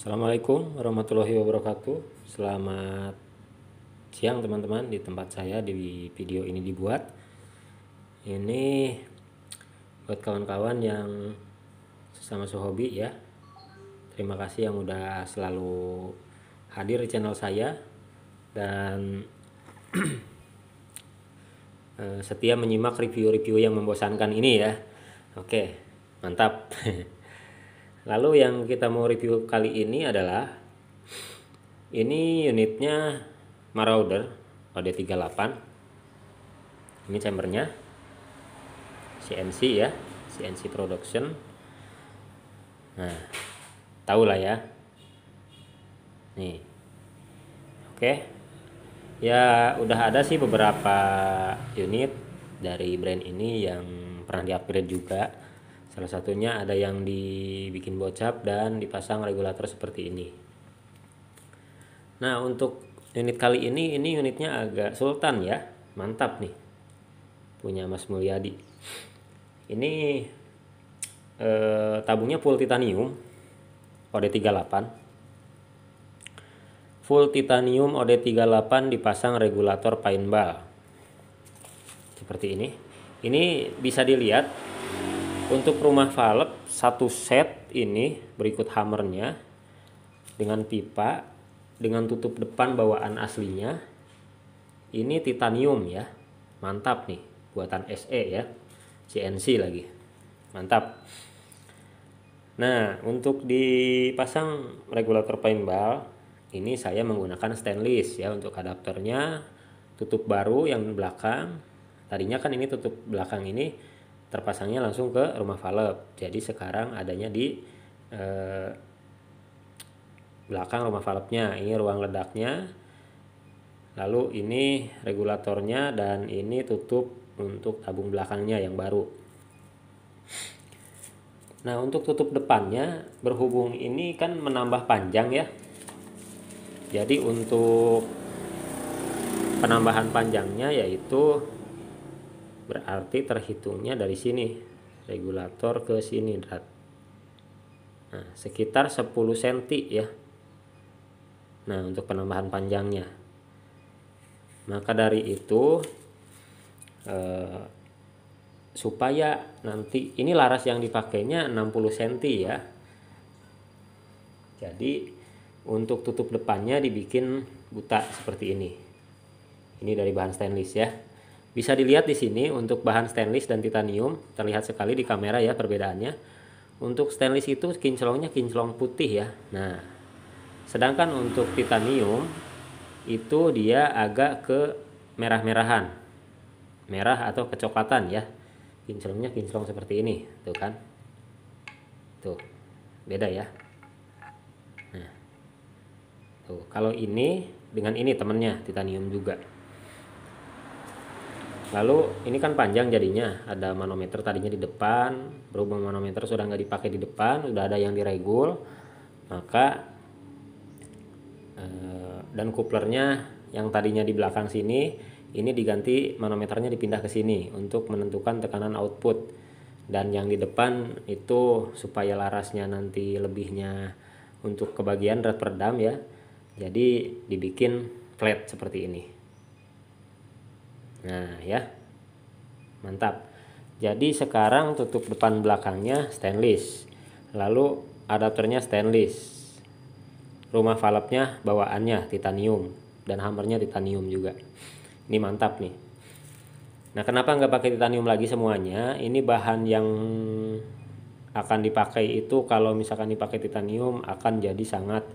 Assalamualaikum warahmatullahi wabarakatuh. Selamat siang teman-teman di tempat saya di video ini dibuat. Ini buat kawan-kawan yang sesama sehobi ya. Terima kasih yang udah selalu hadir di channel saya. Dan eh, setia menyimak review-review yang membosankan ini ya. Oke mantap Lalu yang kita mau review kali ini adalah ini unitnya Marauder OD38. Ini chambernya CNC ya, CNC production. Nah, tahu lah ya. Nih. Oke. Ya, udah ada sih beberapa unit dari brand ini yang pernah di-upgrade juga Salah satunya ada yang dibikin bocap dan dipasang regulator seperti ini. Nah, untuk unit kali ini ini unitnya agak sultan ya. Mantap nih. Punya Mas Mulyadi. Ini eh, tabungnya full titanium OD38. Full titanium OD38 dipasang regulator pain ball. Seperti ini. Ini bisa dilihat untuk rumah valve satu set ini berikut hammernya dengan pipa dengan tutup depan bawaan aslinya. Ini titanium ya. Mantap nih buatan SE ya. CNC lagi. Mantap. Nah, untuk dipasang regulator paintball ini saya menggunakan stainless ya untuk adaptornya tutup baru yang belakang. Tadinya kan ini tutup belakang ini terpasangnya langsung ke rumah valve jadi sekarang adanya di eh, belakang rumah valve-nya ini ruang ledaknya. Lalu ini regulatornya dan ini tutup untuk tabung belakangnya yang baru. Nah untuk tutup depannya berhubung ini kan menambah panjang ya. Jadi untuk penambahan panjangnya yaitu berarti terhitungnya dari sini. Regulator ke sini nah sekitar 10 cm ya. Nah untuk penambahan panjangnya. Maka dari itu eh, supaya nanti ini laras yang dipakainya 60 cm ya. Jadi untuk tutup depannya dibikin buta seperti ini. Ini dari bahan stainless ya bisa dilihat di sini untuk bahan stainless dan titanium terlihat sekali di kamera ya perbedaannya. Untuk stainless itu kinclongnya kinclong putih ya. Nah, sedangkan untuk titanium itu dia agak ke merah-merahan. Merah atau kecoklatan ya. Kinclongnya kinclong seperti ini, tuh kan. Tuh. Beda ya. Nah. Tuh, kalau ini dengan ini temennya titanium juga lalu ini kan panjang jadinya. Ada manometer tadinya di depan berhubung manometer sudah nggak dipakai di depan udah ada yang diregul maka eh, dan kuplernya yang tadinya di belakang sini ini diganti manometernya dipindah ke sini untuk menentukan tekanan output. Dan yang di depan itu supaya larasnya nanti lebihnya untuk kebagian red peredam ya. Jadi dibikin flat seperti ini Nah, ya. Mantap. Jadi sekarang tutup depan belakangnya stainless. Lalu adapternya stainless. Rumah valve-nya bawaannya titanium dan hammernya titanium juga. Ini mantap nih. Nah, kenapa nggak pakai titanium lagi semuanya? Ini bahan yang akan dipakai itu kalau misalkan dipakai titanium akan jadi sangat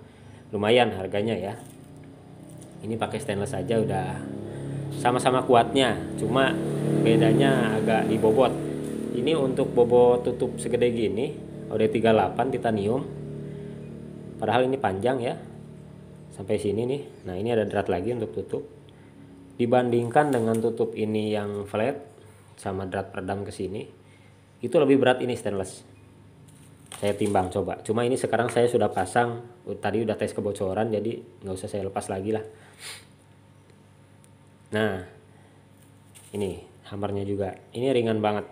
lumayan harganya ya. Ini pakai stainless saja udah sama-sama kuatnya cuma bedanya agak di bobot. Ini untuk bobot tutup segede gini OD38 titanium. Padahal ini panjang ya sampai sini nih. Nah ini ada drat lagi untuk tutup. Dibandingkan dengan tutup ini yang flat sama drat peredam ke sini itu lebih berat ini stainless. Saya timbang coba. Cuma ini sekarang saya sudah pasang tadi udah tes kebocoran jadi nggak usah saya lepas lagi lah Nah, ini hammernya juga. Ini ringan banget.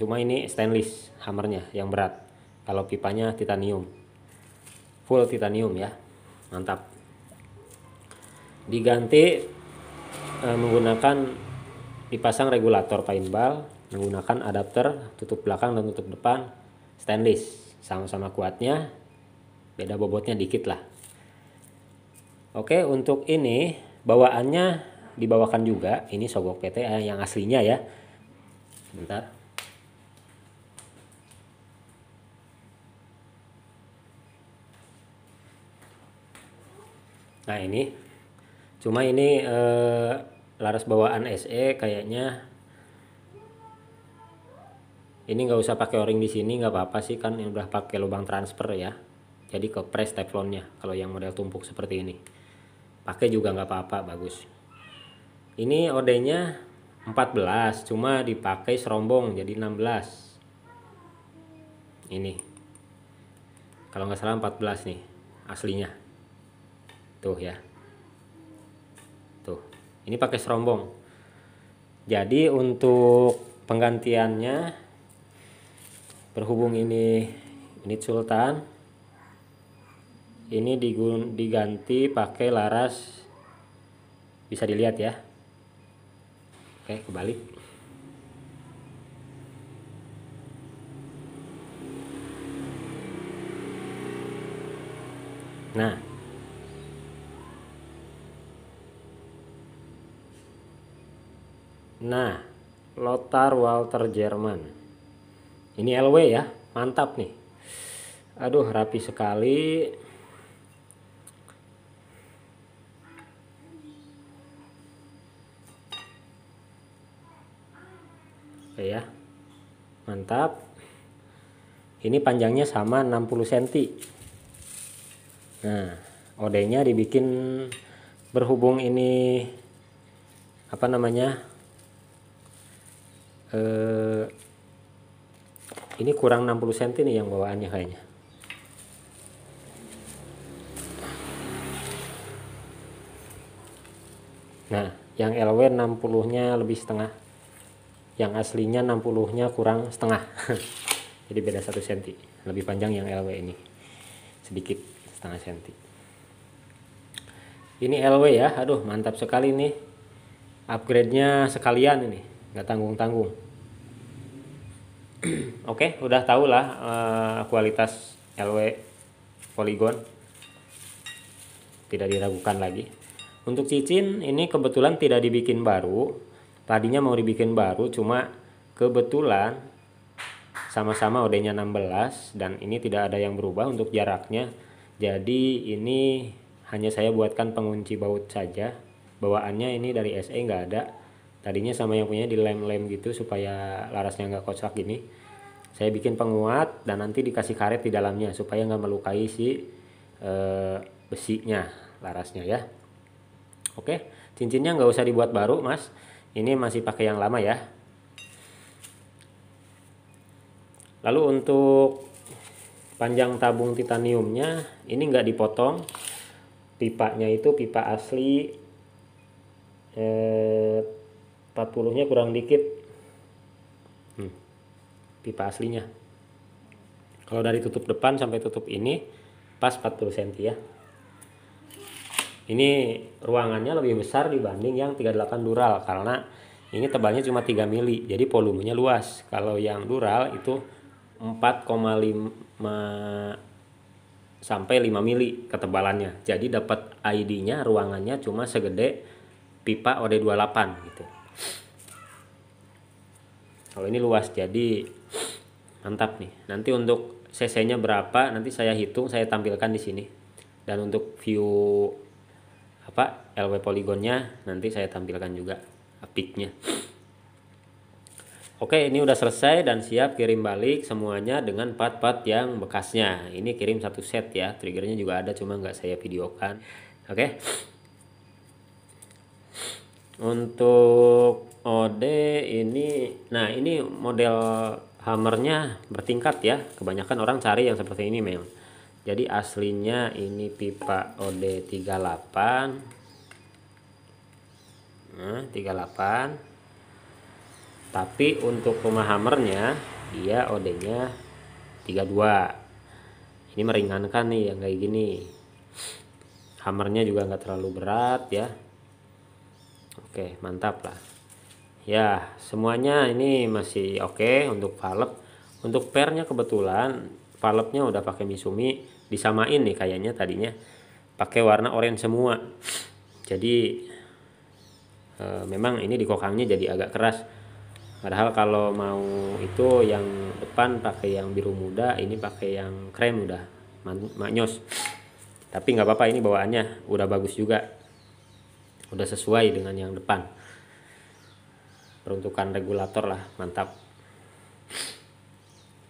Cuma ini stainless hammernya yang berat. Kalau pipanya titanium. full titanium ya mantap diganti e, menggunakan dipasang regulator paintball menggunakan adapter tutup belakang dan tutup depan stainless sama-sama kuatnya beda bobotnya dikit lah oke untuk ini bawaannya dibawakan juga. Ini sogok PTA yang aslinya ya. Bentar. Nah ini. Cuma ini eh, laras bawaan SE kayaknya. Ini nggak usah pakai o-ring di sini nggak apa-apa sih kan yang udah pakai lubang transfer ya. Jadi ke press teflonnya kalau yang model tumpuk seperti ini pakai juga nggak apa-apa bagus. Ini OD nya 14 cuma dipakai serombong jadi 16 ini. Kalau nggak salah 14 nih aslinya. Tuh ya. Tuh. Ini pakai serombong. Jadi untuk penggantiannya berhubung ini ini sultan ini diganti pakai laras bisa dilihat ya Oke, kebalik. Nah. Nah, Lothar Walter Jerman. Ini LW ya, mantap nih. Aduh, rapi sekali. Ya. Mantap. Ini panjangnya sama 60 cm nah OD nya dibikin berhubung ini apa namanya eh, ini kurang 60 cm nih yang bawaannya kayaknya. Nah yang LW 60 nya lebih setengah yang aslinya 60 nya kurang setengah. Jadi beda satu senti. Lebih panjang yang LW ini. Sedikit setengah senti. Ini LW ya. Aduh mantap sekali nih. Upgrade nya sekalian ini. Nggak tanggung-tanggung. Oke udah tau lah uh, kualitas LW Polygon. Tidak diragukan lagi. Untuk cincin ini kebetulan tidak dibikin baru tadinya mau dibikin baru cuma kebetulan sama-sama OD-nya 16 dan ini tidak ada yang berubah untuk jaraknya. Jadi ini hanya saya buatkan pengunci baut saja. Bawaannya ini dari SE nggak ada. Tadinya sama yang punya di lem-lem gitu supaya larasnya nggak kocak gini. Saya bikin penguat dan nanti dikasih karet di dalamnya supaya nggak melukai si e, besinya larasnya ya. Oke cincinnya nggak usah dibuat baru mas ini masih pakai yang lama ya. Lalu untuk panjang tabung titaniumnya ini enggak dipotong. Pipanya itu pipa asli. Eh, 40 nya kurang dikit. Hmm, pipa aslinya. Kalau dari tutup depan sampai tutup ini pas 40 cm ya ini ruangannya lebih besar dibanding yang 38 dural karena ini tebalnya cuma 3 mili jadi volumenya luas. Kalau yang dural itu 4,5 sampai 5 mili ketebalannya. Jadi dapat ID nya ruangannya cuma segede pipa OD28 gitu. Kalau ini luas jadi mantap nih. Nanti untuk cc nya berapa nanti saya hitung saya tampilkan di sini. Dan untuk view apa LW poligonnya nanti saya tampilkan juga apiknya. Oke ini udah selesai dan siap kirim balik semuanya dengan part-part yang bekasnya. Ini kirim satu set ya triggernya juga ada cuma nggak saya videokan. Oke. Untuk OD ini nah ini model hammernya bertingkat ya. Kebanyakan orang cari yang seperti ini memang jadi aslinya ini pipa OD38 nah 38 tapi untuk rumah hammernya dia OD nya 32 ini meringankan nih yang kayak gini. Hammernya juga nggak terlalu berat ya. Oke mantap lah. Ya semuanya ini masih oke untuk valve. Untuk pernya kebetulan valve-nya udah pakai Misumi disamain nih kayaknya tadinya. Pakai warna oranye semua. Jadi e, memang ini di kokangnya jadi agak keras. Padahal kalau mau itu yang depan pakai yang biru muda ini pakai yang krem udah. Maknyos tapi nggak apa-apa ini bawaannya udah bagus juga. Udah sesuai dengan yang depan. Peruntukan regulator lah mantap.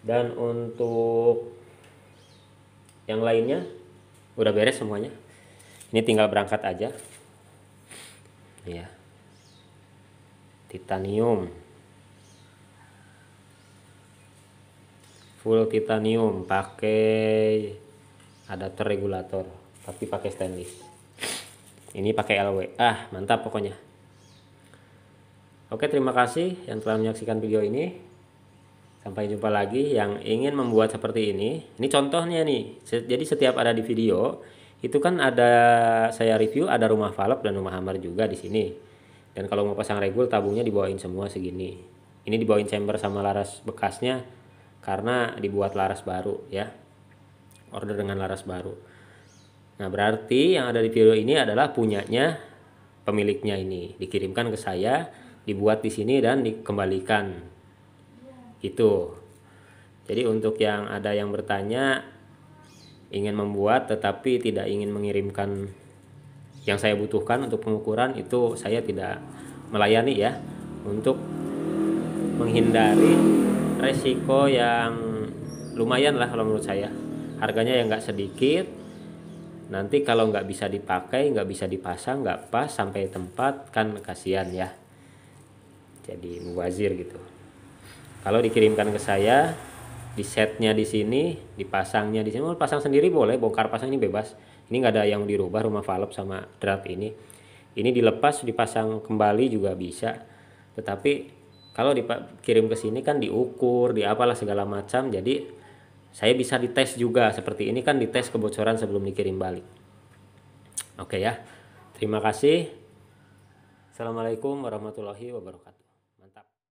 Dan untuk yang lainnya udah beres semuanya. Ini tinggal berangkat aja. Ya titanium. Full titanium pakai adapter regulator tapi pakai stainless. Ini pakai LW ah mantap pokoknya. Oke terima kasih yang telah menyaksikan video ini Sampai jumpa lagi yang ingin membuat seperti ini. Ini contohnya nih Jadi setiap ada di video Itu kan ada saya review ada rumah valve dan rumah hammer juga di sini. Dan kalau mau pasang regul tabungnya dibawain semua segini. Ini dibawain chamber sama laras bekasnya Karena dibuat laras baru ya. Order dengan laras baru. Nah berarti yang ada di video ini adalah punyanya pemiliknya ini. Dikirimkan ke saya dibuat di sini dan dikembalikan itu jadi untuk yang ada yang bertanya ingin membuat tetapi tidak ingin mengirimkan yang saya butuhkan untuk pengukuran itu saya tidak melayani ya. Untuk menghindari resiko yang lumayan lah kalau menurut saya. Harganya yang nggak sedikit nanti kalau nggak bisa dipakai nggak bisa dipasang nggak pas sampai tempat kan kasihan ya. Jadi mubazir gitu kalau dikirimkan ke saya di setnya di sini dipasangnya di sini mau pasang sendiri boleh bongkar pasang ini bebas. Ini nggak ada yang dirubah rumah valve sama drat ini. Ini dilepas dipasang kembali juga bisa. Tetapi kalau dikirim ke sini kan diukur di apalah segala macam. Jadi saya bisa dites juga seperti ini kan dites kebocoran sebelum dikirim balik. Oke ya terima kasih. Assalamualaikum warahmatullahi wabarakatuh